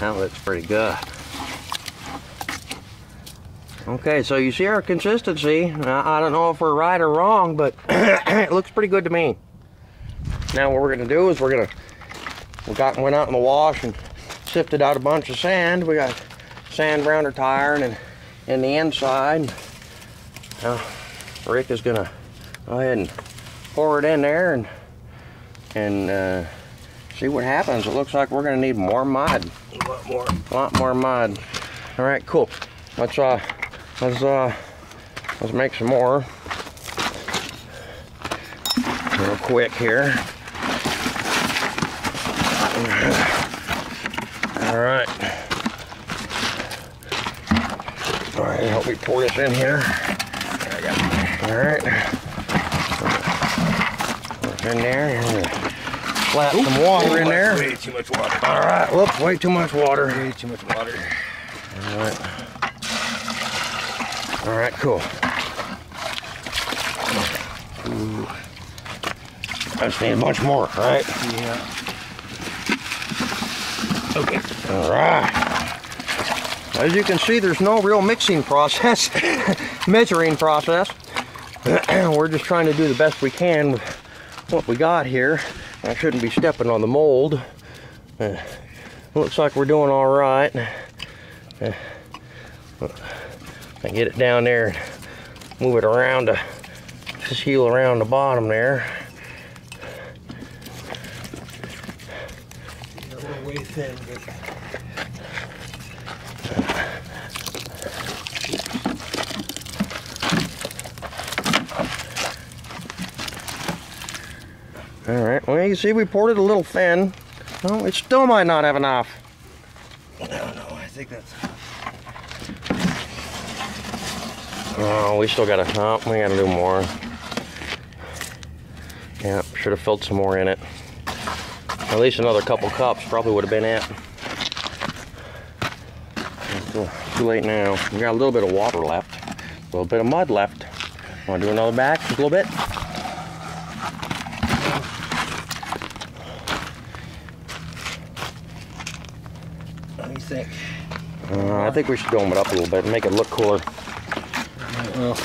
That looks pretty good. Okay, so you see our consistency. I don't know if we're right or wrong, but it looks pretty good to me. Now what we're gonna do is we're gonna, we got went out in the wash and sifted out a bunch of sand. We got sand around our tire and in the inside. Now, Rick is gonna go ahead and pour it in there and and uh, see what happens. It looks like we're gonna need more mud. A lot more. A lot more mud. All right, cool. Let's uh, let's uh, let's make some more. Real quick here. All right. All right, help me pour this in here. All right. In there. Slap some water in there. Way too much water. All right. Whoops, way too much water. Way too much water. All right. All right, cool. Ooh. I just need a bunch more, right? Yeah. Okay. All right. As you can see, there's no real mixing process, measuring process. We're just trying to do the best we can with what we got here. I shouldn't be stepping on the mold. Uh, looks like we're doing all right. Uh, I get it down there and move it around to seal around the bottom there. A little way thin, but All right, well, you see we poured it a little thin. Well, it still might not have enough. Don't know. I think that's. Oh, we still gotta, oh, we gotta do more. Yeah, should have filled some more in it. At least another couple cups probably would have been it. Too- late now. We got a little bit of water left, a little bit of mud left. Want to do another just a little bit? What do you think? Uh, I think we should dome it up a little bit and make it look cooler. Well,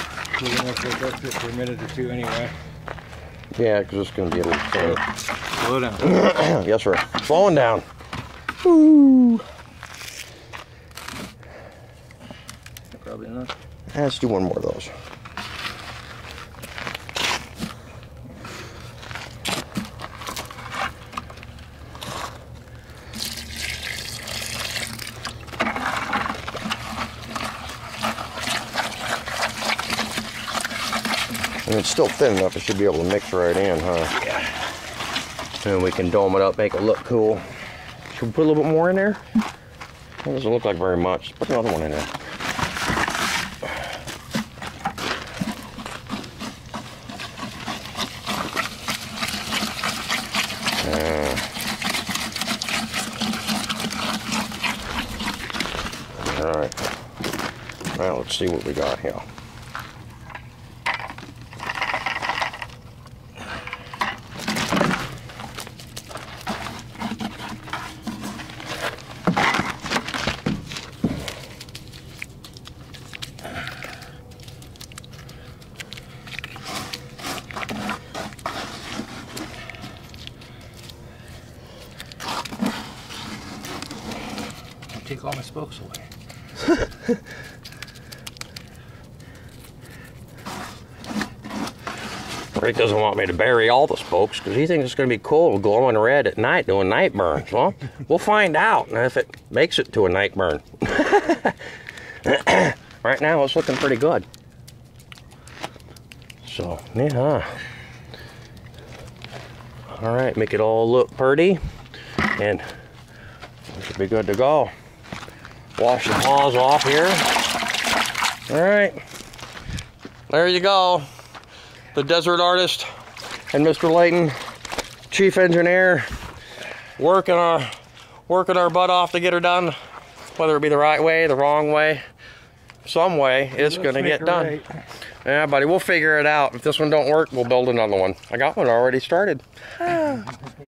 we're have to adjust it for a minute or two anyway. Yeah, because it's gonna be a little thin. Slow down. yes, sir. Slowing down. Ooh. Probably not. Let's do one more of those. And it's still thin enough, it should be able to mix right in, huh? Yeah. And we can dome it up, make it look cool. Should we put a little bit more in there? Doesn't look like very much. Put another one in there. All right. Well, let's see what we got here. Take all my spokes away. Rick doesn't want me to bury all the spokes because he thinks it's going to be cool glowing red at night doing night burns. Well, we'll find out if it makes it to a night burn. right now, it's looking pretty good. So, yeah. All right, make it all look pretty. And we should be good to go. Wash the paws off here. All right. There you go the desert artist and Mr. Layton, chief engineer, working our working our butt off to get her done, whether it be the right way, the wrong way, some way, it's Let's gonna get done. right. Yeah, buddy, we'll figure it out. If this one don't work, we'll build another one. I got one already started. Ah.